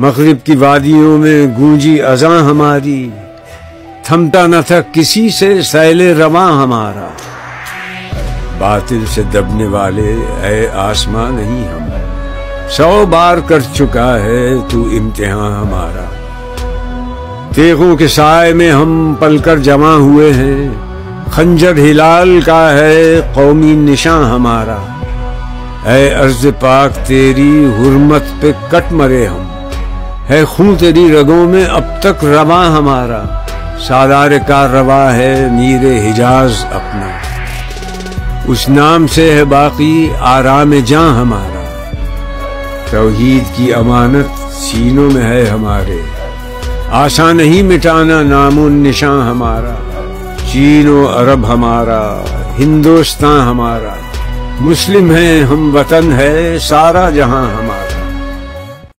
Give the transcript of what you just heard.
मगरिब की वादियों में गूंजी अजा हमारी। थमता न था किसी से, सैले रवा हमारा। बातिल से दबने वाले, ऐ आसमां नहीं हम। सौ बार कर चुका है तू इम्तिहान हमारा। तेगों के साय में हम पलकर जमा हुए हैं। खंजर हिलाल का है कौमी निशान हमारा। है अर्ज़ पाक तेरी हुरमत पे कट मरे हम। है खून तेरी रगों में अब तक रवा हमारा। सादार का रवा है मीर हिजाज अपना। उस नाम से है बाकी आराम जां हमारा। तौहीद की अमानत सीनों में है हमारे। आशा नहीं मिटाना नामो निशान हमारा। चीनो अरब हमारा, हिंदुस्तान हमारा। मुस्लिम है हम वतन है सारा जहाँ हमारा।